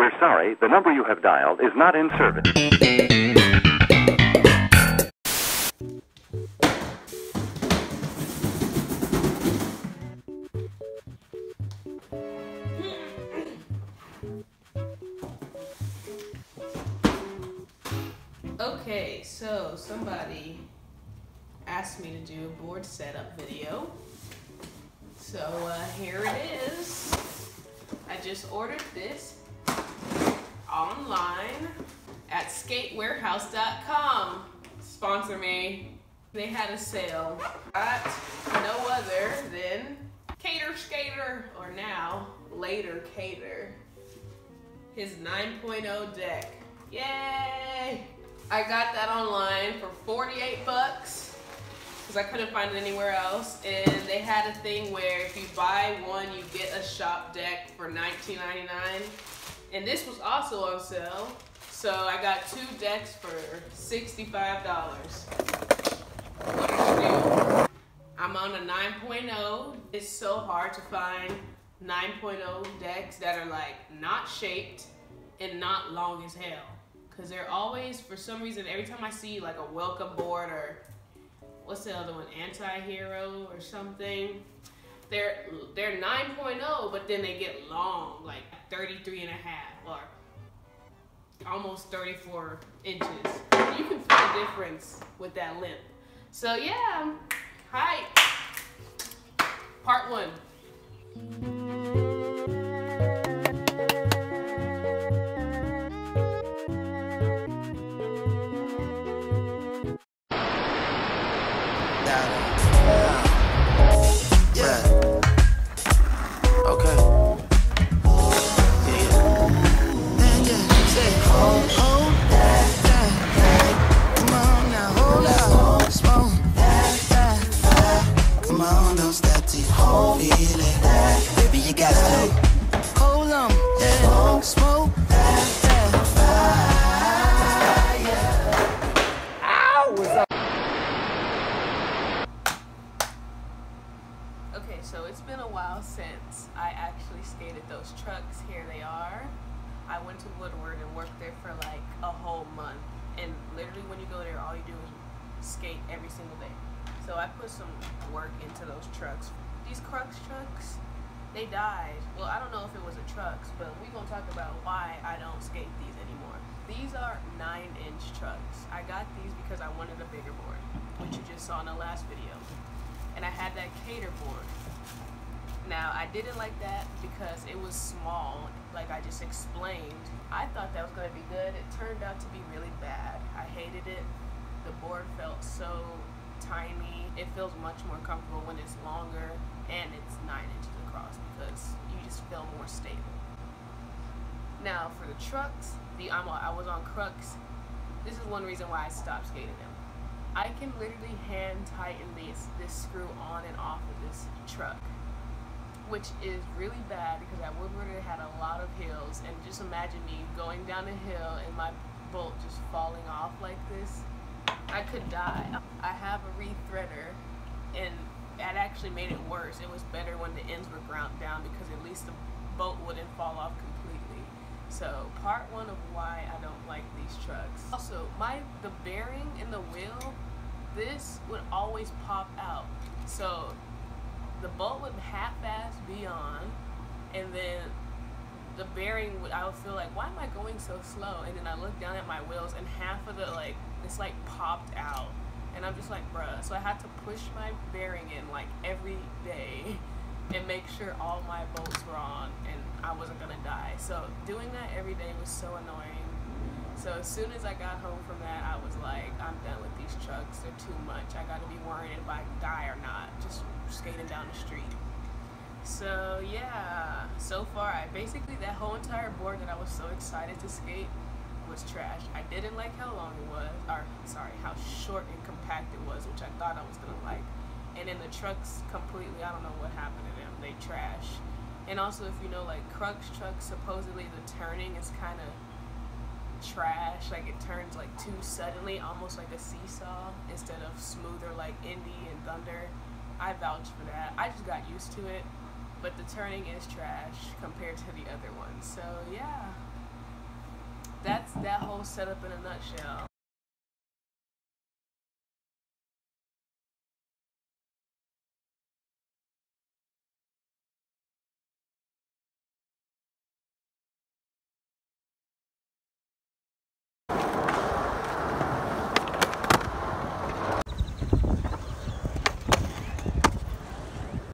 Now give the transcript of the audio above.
We're sorry, the number you have dialed is not in service. Okay, so somebody asked me to do a board setup video. So uh, here it is. I just ordered this at skatewarehouse.com. Sponsor me. They had a sale at no other than Cater Skater, or now later Cater. His 9.0 deck. Yay! I got that online for 48 bucks because I couldn't find it anywhere else. And they had a thing where if you buy one, you get a shop deck for $19.99. And this was also on sale. So I got two decks for $65. What did you? I'm on a 9.0. It's so hard to find 9.0 decks that are like not shaped and not long as hell. Cause they're always, for some reason, every time I see like a welcome board or what's the other one, anti-hero or something, they're they're 9.0, but then they get long, like 33 and a half or almost 34 inches. You can feel the difference with that limp. So yeah, hi. Part one. So it's been a while since I actually skated those trucks. Here they are. I went to Woodward and worked there for like a whole month. And literally, when you go there, all you do is skate every single day. So I put some work into those trucks. These Krux trucks, they died. Well, I don't know if it was the trucks, but we're gonna talk about why I don't skate these anymore. These are nine inch trucks. I got these because I wanted a bigger board, which you just saw in the last video. And I had that cater board. Now, I didn't like that because it was small, like I just explained. I thought that was gonna be good. It turned out to be really bad. I hated it. The board felt so tiny. It feels much more comfortable when it's longer and it's nine inches across because you just feel more stable. Now, for the trucks, the I'm, I was on Krux. This is one reason why I stopped skating them. I can literally hand tighten this this screw on and off of this truck, which is really bad because at Woodward had a lot of hills, and just imagine me going down a hill and my bolt just falling off like this. I could die. I have a rethreader, and that actually made it worse. It was better when the ends were ground down because at least the bolt wouldn't fall off. So part one of why I don't like these trucks. Also, my the bearing in the wheel, this would always pop out. So the bolt would half-ass be on, and then the bearing would I would feel like why am I going so slow? And then I look down at my wheels and half of the like it's like popped out. And I'm just like, bruh. So I had to push my bearing in like every day and make sure all my bolts were on and I wasn't gonna die. So doing that every day was so annoying. So as soon as I got home from that, I was like, I'm done with these trucks. They're too much. I gotta be worrying if I die or not. Just skating down the street. So yeah, so far I basically that whole entire board that I was so excited to skate was trash. I didn't like how long it was, or sorry, how short and compact it was, which I thought I was gonna like. And then the trucks completely, I don't know what happened to them. They trash. And also, if you know, like Krux trucks, supposedly the turning is kind of trash. Like it turns like too suddenly, almost like a seesaw, instead of smoother like Indy and Thunder. I vouch for that. I just got used to it, but the turning is trash compared to the other ones. So yeah, that's that whole setup in a nutshell.